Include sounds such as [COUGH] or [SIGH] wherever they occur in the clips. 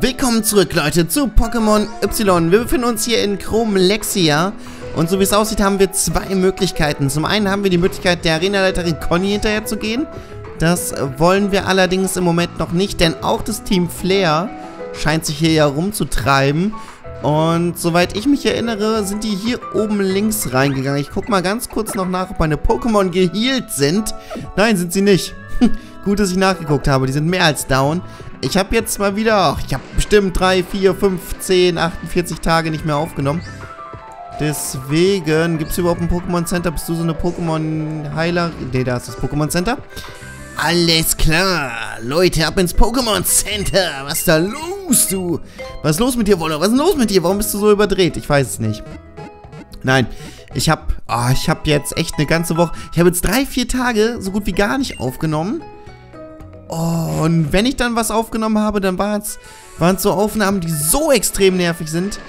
Willkommen zurück, Leute, zu Pokémon Y. Wir befinden uns hier in Chromlexia. Und so wie es aussieht, haben wir zwei Möglichkeiten. Zum einen haben wir die Möglichkeit, der Arenaleiterin Conny hinterher zu gehen. Das wollen wir allerdings im Moment noch nicht, denn auch das Team Flair scheint sich hier ja rumzutreiben. Und soweit ich mich erinnere, sind die hier oben links reingegangen. Ich gucke mal ganz kurz noch nach, ob meine Pokémon geheilt sind. Nein, sind sie nicht. [LAUGHS] Gut, dass ich nachgeguckt habe. Die sind mehr als down. Ich habe jetzt mal wieder, ich habe bestimmt 3, 4, 5, 10, 48 Tage nicht mehr aufgenommen. Deswegen, gibt es überhaupt ein Pokémon Center? Bist du so eine Pokémon-Heiler? Ne, da ist das Pokémon Center. Alles klar. Leute, ab ins Pokémon Center. Was ist da los, du? Was ist los mit dir, Woller? Was ist los mit dir? Warum bist du so überdreht? Ich weiß es nicht. Nein, ich habe, oh, ah, ich habe jetzt echt eine ganze Woche, ich habe jetzt drei, vier Tage so gut wie gar nicht aufgenommen. Oh, und wenn ich dann was aufgenommen habe, dann waren es so Aufnahmen, die so extrem nervig sind,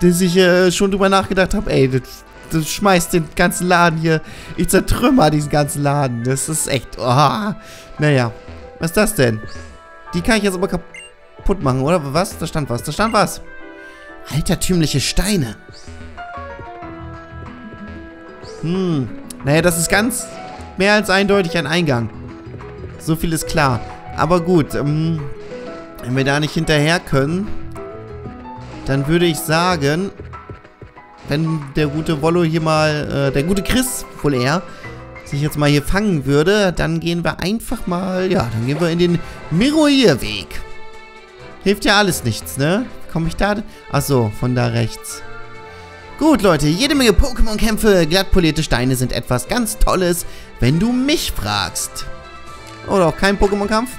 dass ich äh, schon drüber nachgedacht habe, ey, das, das schmeißt den ganzen Laden hier, ich zertrümmer diesen ganzen Laden. Das ist echt, oh, naja, was ist das denn? Die kann ich jetzt aber kaputt machen, oder? Was? Da stand was, da stand was. Altertümliche Steine. Hm, naja, das ist ganz mehr als eindeutig ein Eingang. So viel ist klar. Aber gut, ähm, wenn wir da nicht hinterher können, dann würde ich sagen, wenn der gute Wollo hier mal, äh, der gute Chris, wohl eher, sich jetzt mal hier fangen würde, dann gehen wir einfach mal, ja, dann gehen wir in den Miroir-Weg. Hilft ja alles nichts, ne? Komme ich da? Achso, von da rechts. Gut, Leute, jede Menge Pokémon-Kämpfe, glattpolierte Steine sind etwas ganz Tolles, wenn du mich fragst. Oder auch kein Pokémon-Kampf.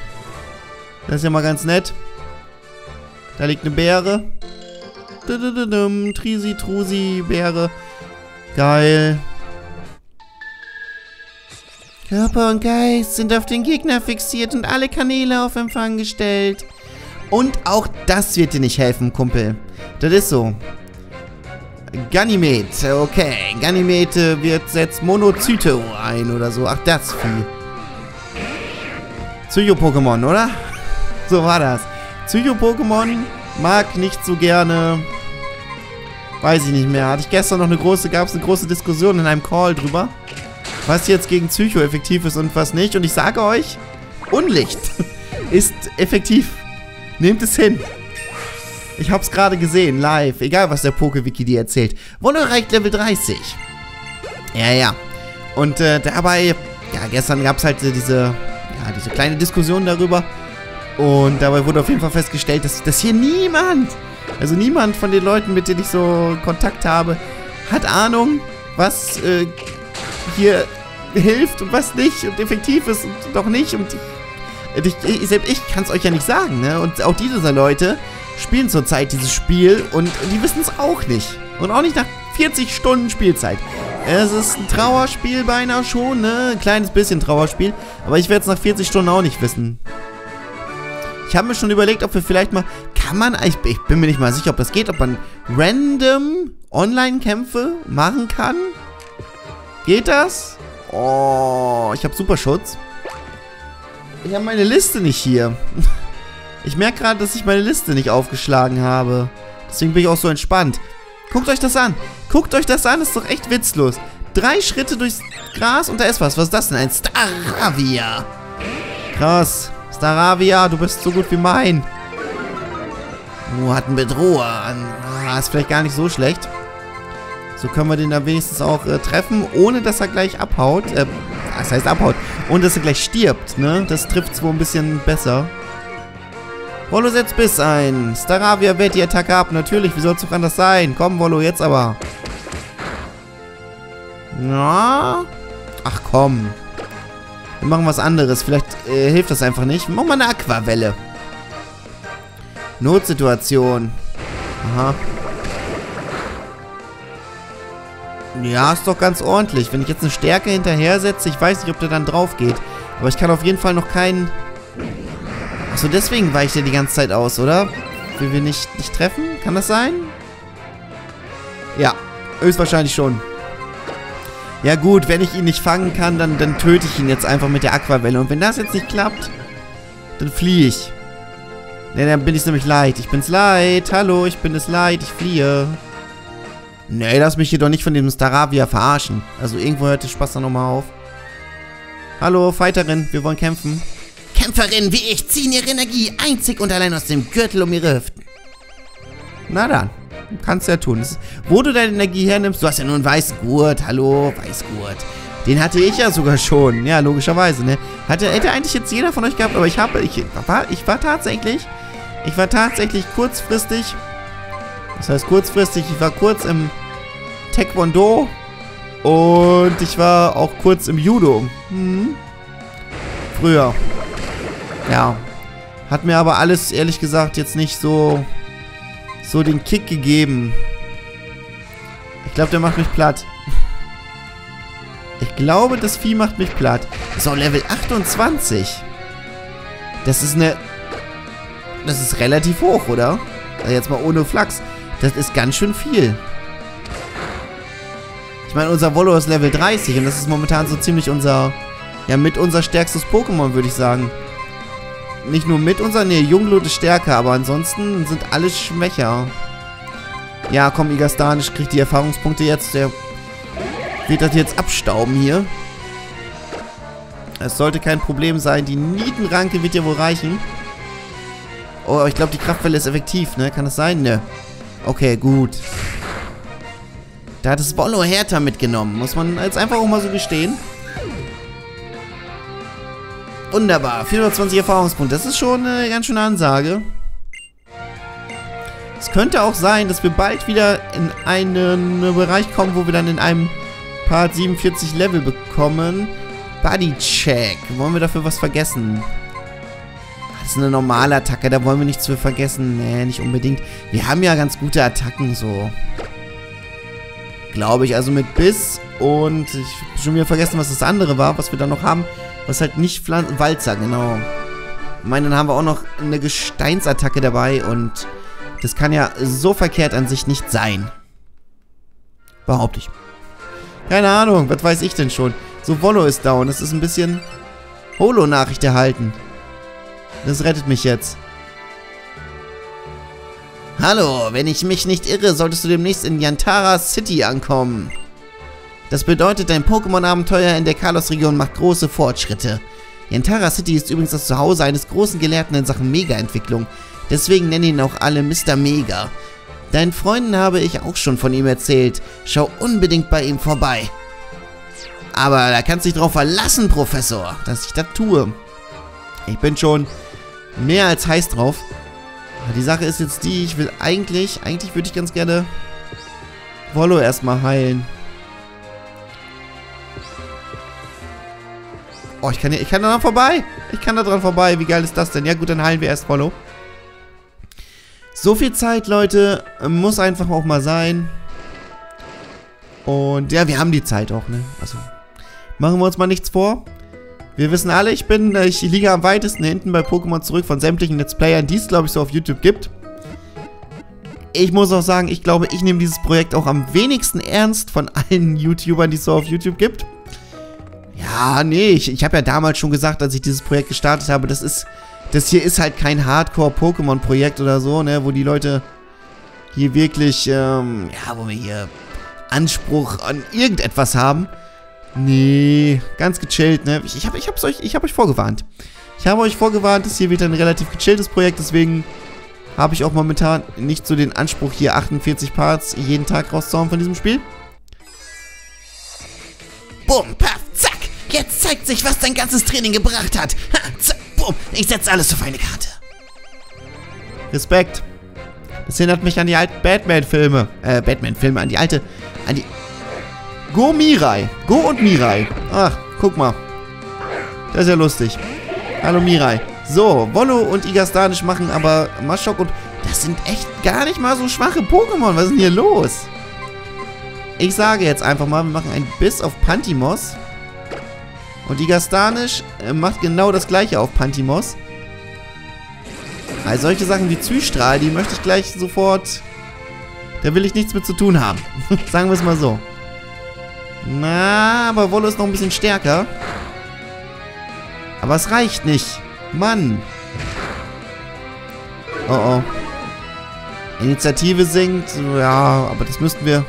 Das ist ja mal ganz nett. Da liegt eine Beere. Trisi, Trusi, Beere. Geil. Körper und Geist sind auf den Gegner fixiert und alle Kanäle auf Empfang gestellt. Und auch das wird dir nicht helfen, Kumpel. Das ist so. Ganymede, okay. Ganymede wird setzt Monozyte ein oder so. Ach, das Vieh. Psycho-Pokémon, oder? So war das. Psycho-Pokémon mag nicht so gerne. Weiß ich nicht mehr. Hatte ich gestern noch eine große, gab es eine große Diskussion in einem Call drüber. Was jetzt gegen Psycho effektiv ist und was nicht. Und ich sage euch, Unlicht [LAUGHS] ist effektiv. Nehmt es hin. Ich hab's gerade gesehen, live. Egal, was der Poke-Wiki dir erzählt. Wolle erreicht Level 30. Ja, ja. Und äh, dabei, ja, gestern gab's halt äh, diese ja, diese kleine Diskussion darüber. Und dabei wurde auf jeden Fall festgestellt, dass, dass hier niemand, also niemand von den Leuten, mit denen ich so Kontakt habe, hat Ahnung, was äh, hier hilft und was nicht und effektiv ist und doch nicht. Und ich, ich, selbst ich kann es euch ja nicht sagen, ne? Und auch diese Leute spielen zurzeit dieses Spiel und die wissen es auch nicht. Und auch nicht nach 40 Stunden Spielzeit. Es ist ein Trauerspiel beinahe schon, ne? Ein kleines bisschen Trauerspiel. Aber ich werde es nach 40 Stunden auch nicht wissen. Ich habe mir schon überlegt, ob wir vielleicht mal... Kann man... Ich, ich bin mir nicht mal sicher, ob das geht. Ob man random Online-Kämpfe machen kann. Geht das? Oh, ich habe Superschutz. Ich habe meine Liste nicht hier. [LAUGHS] Ich merke gerade, dass ich meine Liste nicht aufgeschlagen habe. Deswegen bin ich auch so entspannt. Guckt euch das an. Guckt euch das an, das ist doch echt witzlos. Drei Schritte durchs Gras und da ist was. Was ist das denn? Ein Staravia. Krass. Staravia, du bist so gut wie mein. Nur hat einen Bedroher an. Ah, ist vielleicht gar nicht so schlecht. So können wir den dann wenigstens auch äh, treffen, ohne dass er gleich abhaut. Äh, das heißt abhaut. Ohne dass er gleich stirbt, ne? Das trifft es wohl ein bisschen besser. Wollo setzt Biss ein. Staravia wehrt die Attacke ab. Natürlich, wie soll es doch anders sein? Komm, Wollo, jetzt aber. Na? Ach komm. Wir machen was anderes. Vielleicht äh, hilft das einfach nicht. Wir machen mal eine Aquavelle. Notsituation. Aha. Ja, ist doch ganz ordentlich. Wenn ich jetzt eine Stärke hinterher setze, ich weiß nicht, ob der dann drauf geht. Aber ich kann auf jeden Fall noch keinen Achso, deswegen weicht er die ganze Zeit aus, oder? Will wir nicht, nicht treffen? Kann das sein? Ja, höchstwahrscheinlich schon. Ja gut, wenn ich ihn nicht fangen kann, dann, dann töte ich ihn jetzt einfach mit der Aquavelle. Und wenn das jetzt nicht klappt, dann fliehe ich. Ne, dann bin ich nämlich leid. Ich bin's leid. Hallo, ich bin es leid. Ich fliehe. Nee, lass mich hier doch nicht von dem Staravia verarschen. Also irgendwo hört der Spaß dann nochmal auf. Hallo, Fighterin, wir wollen kämpfen. Kämpferinnen wie ich ziehen ihre Energie einzig und allein aus dem Gürtel um ihre Hüften. Na dann, kannst ja tun. Ist, wo du deine Energie hernimmst, du hast ja nur einen weißen Gurt. Hallo, Weißgurt. Den hatte ich ja sogar schon. Ja, logischerweise, ne? Hatte, hätte eigentlich jetzt jeder von euch gehabt, aber ich habe, ich war, ich war tatsächlich, ich war tatsächlich kurzfristig, das heißt kurzfristig, ich war kurz im Taekwondo und ich war auch kurz im Judo. Hm. Früher. Ja. Hat mir aber alles, ehrlich gesagt, jetzt nicht so, so den Kick gegeben. Ich glaube, der macht mich platt. Ich glaube, das Vieh macht mich platt. So, Level 28. Das ist eine... Das ist relativ hoch, oder? Also jetzt mal ohne Flachs. Das ist ganz schön viel. Ich meine, unser Volo ist Level 30 und das ist momentan so ziemlich unser... Ja, mit unser stärkstes Pokémon, würde ich sagen. Nicht nur mit unser... Ne, Jungblut ist stärker, aber ansonsten sind alle schwächer. Ja, komm, Igastanisch kriegt die Erfahrungspunkte jetzt. Der wird das jetzt abstauben hier. Es sollte kein Problem sein. Die Nietenranke wird ja wohl reichen. Oh, ich glaube, die Kraftwelle ist effektiv, ne? Kann das sein? Ne. Okay, gut. Da hat es Bollo Hertha mitgenommen. Muss man jetzt einfach auch mal so gestehen. Wunderbar. 420 Erfahrungspunkte. Das ist schon eine ganz schöne Ansage. Es könnte auch sein, dass wir bald wieder in einen Bereich kommen, wo wir dann in einem Part 47 Level bekommen. Buddy Check. Wollen wir dafür was vergessen? Das ist eine normale Attacke, da wollen wir nichts für vergessen. Nee, nicht unbedingt. Wir haben ja ganz gute Attacken so. Glaube ich. Also mit Biss und ich habe schon wieder vergessen, was das andere war, was wir da noch haben. Was halt nicht Pflan Walzer, genau. Ich meine, dann haben wir auch noch eine Gesteinsattacke dabei und das kann ja so verkehrt an sich nicht sein. Behaupte ich. Keine Ahnung, was weiß ich denn schon. So, Wollo ist down. Das ist ein bisschen Holo-Nachricht erhalten. Das rettet mich jetzt. Hallo, wenn ich mich nicht irre, solltest du demnächst in Yantara City ankommen. Das bedeutet, dein Pokémon-Abenteuer in der Kalos-Region macht große Fortschritte. Yantara City ist übrigens das Zuhause eines großen Gelehrten in Sachen Mega-Entwicklung. Deswegen nennen ihn auch alle Mr. Mega. Deinen Freunden habe ich auch schon von ihm erzählt. Schau unbedingt bei ihm vorbei. Aber da kannst du dich drauf verlassen, Professor, dass ich das tue. Ich bin schon mehr als heiß drauf. Die Sache ist jetzt die, ich will eigentlich, eigentlich würde ich ganz gerne Wollo erstmal heilen. Oh, ich kann, hier, ich kann da dran vorbei. Ich kann da dran vorbei. Wie geil ist das denn? Ja gut, dann heilen wir erst Wollo. So viel Zeit, Leute, muss einfach auch mal sein. Und ja, wir haben die Zeit auch, ne? Also, machen wir uns mal nichts vor. Wir wissen alle, ich bin, äh, ich liege am weitesten hinten bei Pokémon zurück von sämtlichen Let's Playern, die es, glaube ich, so auf YouTube gibt. Ich muss auch sagen, ich glaube, ich nehme dieses Projekt auch am wenigsten ernst von allen [LAUGHS] YouTubern, die es so auf YouTube gibt. Ja, nee, ich, ich habe ja damals schon gesagt, als ich dieses Projekt gestartet habe, das ist, das hier ist halt kein Hardcore-Pokémon-Projekt oder so, ne, wo die Leute hier wirklich, ähm, ja, wo wir hier Anspruch an irgendetwas haben. Nee, ganz gechillt, ne? Ich, ich habe ich hab's euch, ich hab euch vorgewarnt. Ich habe euch vorgewarnt, das hier wird ein relativ gechilltes Projekt, deswegen habe ich auch momentan nicht so den Anspruch, hier 48 Parts jeden Tag rauszuhauen von diesem Spiel. Paff, zack. Jetzt zeigt sich, was dein ganzes Training gebracht hat. Ha, zack, bumm. Ich setze alles auf eine Karte. Respekt. Das erinnert mich an die alten Batman-Filme. Äh, Batman-Filme, an die alte, an die Go Mirai. Go und Mirai. Ach, guck mal. Das ist ja lustig. Hallo Mirai. So, Wollo und Igastanisch machen aber Maschok und... Das sind echt gar nicht mal so schwache Pokémon. Was ist denn hier los? Ich sage jetzt einfach mal, wir machen ein Biss auf Pantimos. Und Igastanisch äh, macht genau das gleiche auf Pantimos. Also solche Sachen wie Zystrahl, die möchte ich gleich sofort... Da will ich nichts mit zu tun haben. [LAUGHS] Sagen wir es mal so. Na, aber Wollo ist noch ein bisschen stärker. Aber es reicht nicht. Mann. Oh oh. Initiative sinkt. Ja, aber das müssten wir...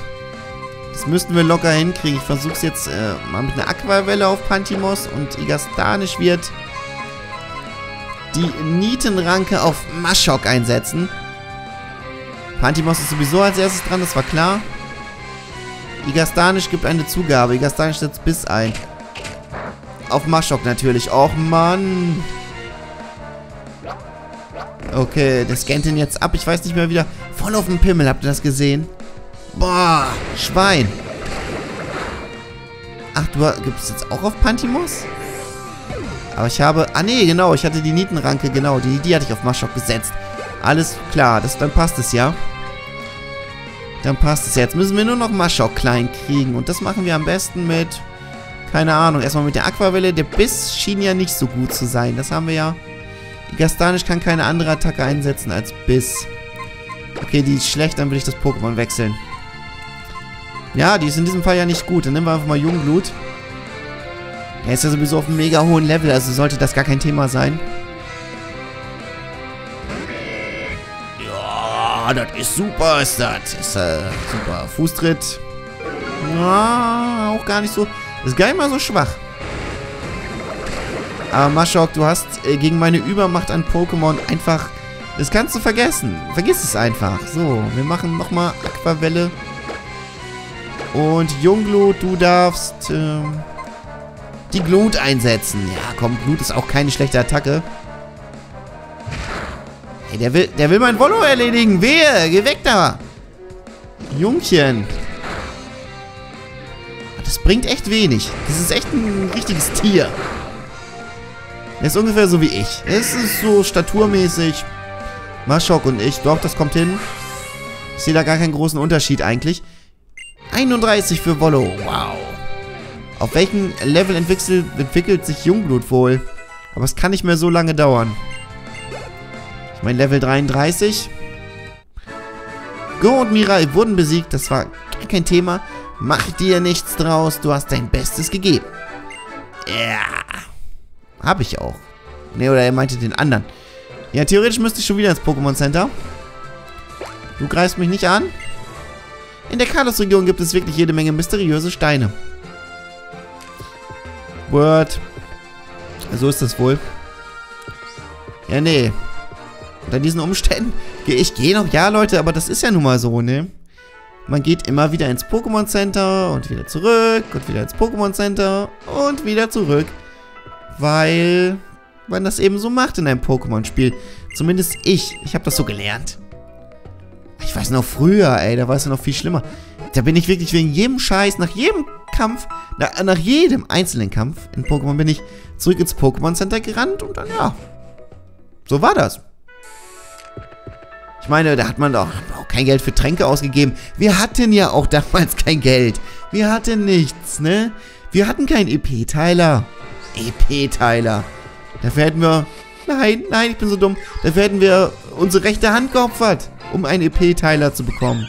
Das müssten wir locker hinkriegen. Ich versuche es jetzt äh, mal mit einer Aquavelle auf Pantimos und Igastanisch wird die Nietenranke auf Maschok einsetzen. Pantimos ist sowieso als erstes dran, das war klar. Igastanisch gibt eine Zugabe. Igastanisch setzt Biss ein. Auf Maschok natürlich. Och, Mann. Okay, der scannt ihn jetzt ab. Ich weiß nicht mehr wieder. Voll auf dem Pimmel, habt ihr das gesehen? Boah, Schwein. Ach, du gibt es jetzt auch auf Pantimos? Aber ich habe... Ah, nee, genau. Ich hatte die Nietenranke, genau. Die, die hatte ich auf Maschok gesetzt. Alles klar. Das, dann passt es ja. Dann passt es. Jetzt müssen wir nur noch Maschok klein kriegen. Und das machen wir am besten mit... Keine Ahnung. Erstmal mit der Aquavelle. Der Biss schien ja nicht so gut zu sein. Das haben wir ja... Gastanisch kann keine andere Attacke einsetzen als Biss. Okay, die ist schlecht. Dann will ich das Pokémon wechseln. Ja, die ist in diesem Fall ja nicht gut. Dann nehmen wir einfach mal Jungblut. Er ist ja sowieso auf einem mega hohen Level, also sollte das gar kein Thema sein. Ja, das ist super, ist das. Ist äh, super. Fußtritt. Ja, auch gar nicht so. Ist gar nicht mal so schwach. Aber Maschok, du hast äh, gegen meine Übermacht an Pokémon einfach... Das kannst du vergessen. Vergiss es einfach. So, wir machen nochmal Aquavelle. Und Jungglut, du darfst äh, die Glut einsetzen. Ja, komm, Glut ist auch keine schlechte Attacke. Hey, der will, der will mein Wollo erledigen. Wehe, geh weg da. Jungchen. Das bringt echt wenig. Das ist echt ein richtiges Tier. Er ist ungefähr so wie ich. Es ist so staturmäßig. Maschok und ich. Doch, das kommt hin. Ich sehe da gar keinen großen Unterschied eigentlich. 31 für Wollo. Wow. Auf welchem Level entwickelt, entwickelt sich Jungblut wohl? Aber es kann nicht mehr so lange dauern. Ich meine, Level 33. Go und Mirai wurden besiegt. Das war gar kein Thema. Mach dir nichts draus. Du hast dein Bestes gegeben. Ja. Hab ich auch. Ne, oder er meinte den anderen. Ja, theoretisch müsste ich schon wieder ins Pokémon Center. Du greifst mich nicht an. In der Kalos-Region gibt es wirklich jede Menge mysteriöse Steine. Word. So ist das wohl. Ja, nee. Unter diesen Umständen [LAUGHS] gehe ich gehe noch. Ja, Leute, aber das ist ja nun mal so, ne? Man geht immer wieder ins Pokémon Center und wieder zurück und wieder ins Pokémon Center und wieder zurück. Weil man das eben so macht in einem Pokémon-Spiel. Zumindest ich. Ich habe das so gelernt. Ich weiß noch früher, ey, da war es ja noch viel schlimmer. Da bin ich wirklich wegen jedem Scheiß, nach jedem Kampf, nach, nach jedem einzelnen Kampf in Pokémon bin ich zurück ins Pokémon Center gerannt und dann, ja, so war das. Ich meine, da hat man doch kein Geld für Tränke ausgegeben. Wir hatten ja auch damals [LAUGHS] kein Geld. Wir hatten nichts, ne? Wir hatten keinen EP-Teiler. EP-Teiler. Dafür hätten wir... Nein, nein, ich bin so dumm. Dafür hätten wir unsere rechte Hand geopfert, um einen EP-Teiler zu bekommen.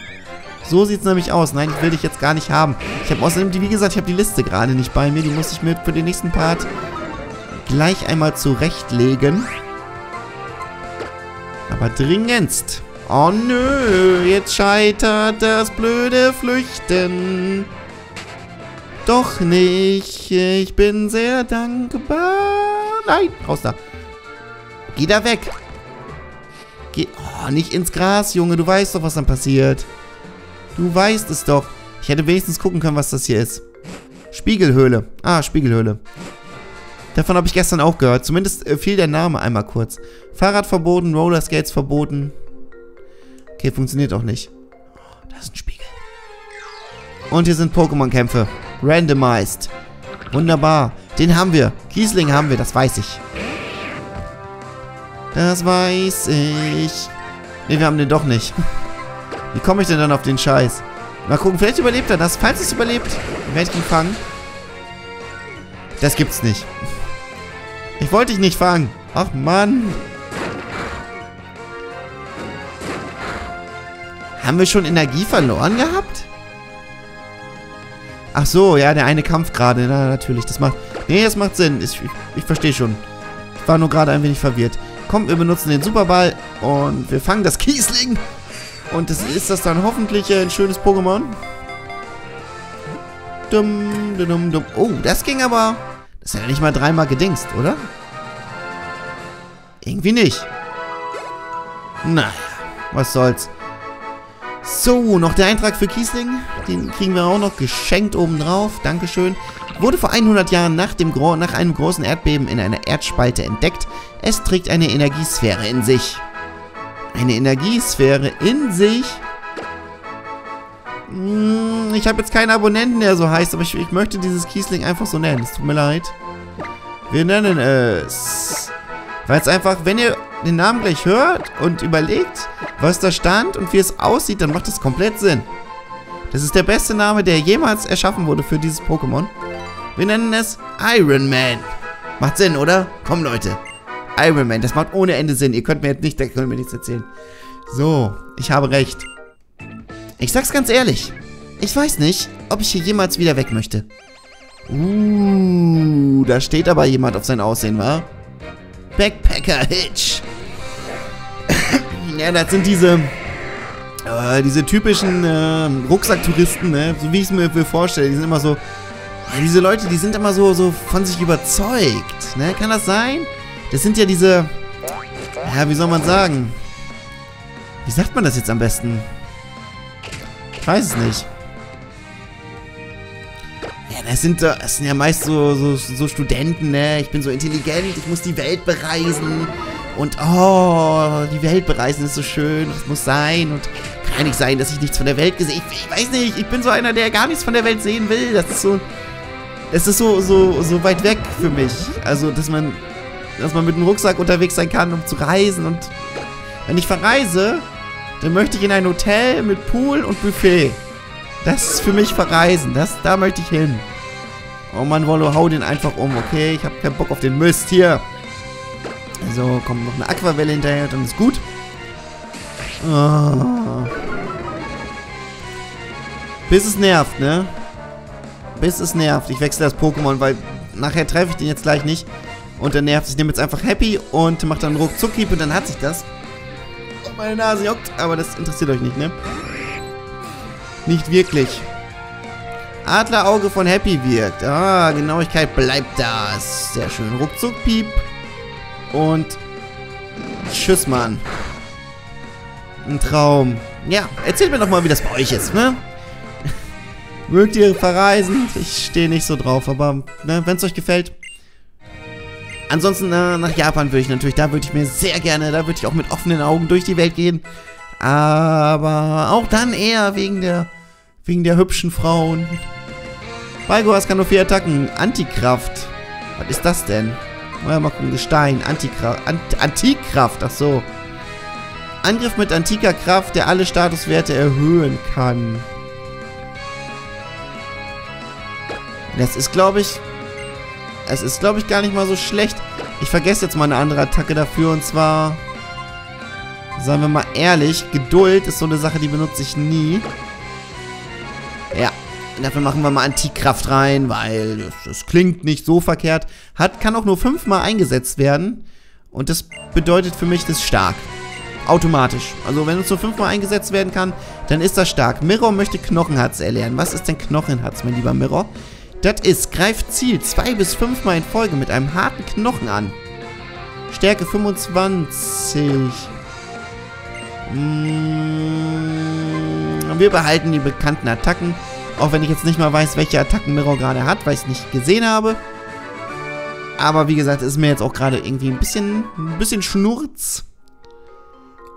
So sieht es nämlich aus. Nein, ich will dich jetzt gar nicht haben. Ich habe außerdem, wie gesagt, ich habe die Liste gerade nicht bei mir. Die muss ich mir für den nächsten Part gleich einmal zurechtlegen. Aber dringendst. Oh nö, jetzt scheitert das blöde Flüchten. Doch nicht. Ich bin sehr dankbar. Nein, raus da. Geh da weg. Geh. Oh, nicht ins Gras, Junge. Du weißt doch, was dann passiert. Du weißt es doch. Ich hätte wenigstens gucken können, was das hier ist. Spiegelhöhle. Ah, Spiegelhöhle. Davon habe ich gestern auch gehört. Zumindest äh, fiel der Name einmal kurz. Fahrrad verboten, Rollerskates verboten. Okay, funktioniert auch nicht. Oh, da ist ein Spiegel. Und hier sind Pokémon-Kämpfe. Randomized. Wunderbar. Den haben wir. Kiesling haben wir, das weiß ich. Das weiß ich. Ne, wir haben den doch nicht. [LAUGHS] Wie komme ich denn dann auf den Scheiß? Mal gucken, vielleicht überlebt er das. Falls es überlebt, werde ich ihn fangen. Das gibt's nicht. Ich wollte dich nicht fangen. Ach, Mann. Haben wir schon Energie verloren gehabt? Ach so, ja, der eine Kampf gerade. Na, natürlich, das macht... Nee, das macht Sinn. Ich, ich, ich verstehe schon. Ich war nur gerade ein wenig verwirrt. Komm, wir benutzen den Superball und wir fangen das Kiesling. Und das ist das dann hoffentlich ein schönes Pokémon. Dumm, dumm, dumm. Oh, das ging aber... Das ist ja nicht mal dreimal gedingst, oder? Irgendwie nicht. Naja, was soll's. So, noch der Eintrag für Kiesling. Den kriegen wir auch noch geschenkt obendrauf. Dankeschön. Wurde vor 100 Jahren nach, dem nach einem großen Erdbeben in einer Erdspalte entdeckt. Es trägt eine Energiesphäre in sich. Eine Energiesphäre in sich? Hm, ich habe jetzt keinen Abonnenten, der so heißt, aber ich, ich möchte dieses Kiesling einfach so nennen. Es tut mir leid. Wir nennen es... Weil es einfach, wenn ihr den Namen gleich hört und überlegt, was da stand und wie es aussieht, dann macht das komplett Sinn. Das ist der beste Name, der jemals erschaffen wurde für dieses Pokémon. Wir nennen es Iron Man. Macht Sinn, oder? Komm, Leute. Iron Man, das macht ohne Ende Sinn. Ihr könnt mir jetzt nicht, könnt mir nichts erzählen. So, ich habe recht. Ich sag's ganz ehrlich. Ich weiß nicht, ob ich hier jemals wieder weg möchte. Uh, da steht aber jemand auf sein Aussehen, wa? Backpacker Hitch. [LAUGHS] ja, das sind diese... Äh, diese typischen äh, Rucksacktouristen, ne? So wie ich es mir vorstelle. Die sind immer so... Ja, diese Leute, die sind immer so, so von sich überzeugt, ne? Kann das sein? Das sind ja diese... Ja, wie soll man sagen? Wie sagt man das jetzt am besten? Ich weiß es nicht. Ja, das sind, das sind ja meist so, so, so Studenten, ne? Ich bin so intelligent, ich muss die Welt bereisen. Und, oh, die Welt bereisen ist so schön, das muss sein. Und kann nicht sein, dass ich nichts von der Welt gesehen ich, ich weiß nicht, ich bin so einer, der gar nichts von der Welt sehen will. Das ist so, das ist so, so, so weit weg für mich. Also, dass man dass man mit dem Rucksack unterwegs sein kann, um zu reisen. Und wenn ich verreise, dann möchte ich in ein Hotel mit Pool und Buffet. Das ist für mich verreisen. Das, da möchte ich hin. Oh Mann, Wollo, hau den einfach um, okay? Ich habe keinen Bock auf den Mist hier. So, kommt noch eine Aquavelle hinterher, dann ist gut. Oh. Bis es nervt, ne? Bis es nervt. Ich wechsle das Pokémon, weil nachher treffe ich den jetzt gleich nicht. Und dann nervt. Ich nehme jetzt einfach Happy und mache dann Ruckzuckieb und dann hat sich das. Und meine Nase juckt, aber das interessiert euch nicht, ne? Nicht wirklich. Adlerauge von Happy wirkt. Ah, Genauigkeit bleibt das. Sehr schön. Ruckzuckpiep. Und Tschüss, Mann. Ein Traum. Ja, erzählt mir doch mal, wie das bei euch ist, ne? Mögt ihr verreisen? Ich stehe nicht so drauf, aber ne, wenn es euch gefällt, Ansonsten äh, nach Japan würde ich natürlich, da würde ich mir sehr gerne, da würde ich auch mit offenen Augen durch die Welt gehen. Aber auch dann eher wegen der, wegen der hübschen Frauen. Balgoas kann nur vier Attacken. Antikraft. Was ist das denn? Mal gucken, Gestein. Antikraft. Ant Antikraft, ach so. Angriff mit antiker Kraft, der alle Statuswerte erhöhen kann. Das ist, glaube ich, es ist, glaube ich, gar nicht mal so schlecht. Ich vergesse jetzt mal eine andere Attacke dafür und zwar... Sagen wir mal ehrlich, Geduld ist so eine Sache, die benutze ich nie. Ja, dafür machen wir mal Antikraft rein, weil das, das klingt nicht so verkehrt. Hat, kann auch nur fünfmal eingesetzt werden. Und das bedeutet für mich, das ist stark. Automatisch. Also wenn es nur fünfmal eingesetzt werden kann, dann ist das stark. Mirror möchte Knochenhatz erlernen. Was ist denn Knochenhatz, mein lieber Mirror? Das ist, greift Ziel zwei bis fünfmal in Folge mit einem harten Knochen an. Stärke 25. Mm, wir behalten die bekannten Attacken. Auch wenn ich jetzt nicht mal weiß, welche Attacken Mirror gerade hat, weil ich es nicht gesehen habe. Aber wie gesagt, ist mir jetzt auch gerade irgendwie ein bisschen, ein bisschen Schnurz.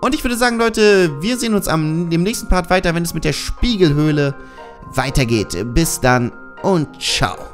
Und ich würde sagen, Leute, wir sehen uns am, im nächsten Part weiter, wenn es mit der Spiegelhöhle weitergeht. Bis dann und ciao.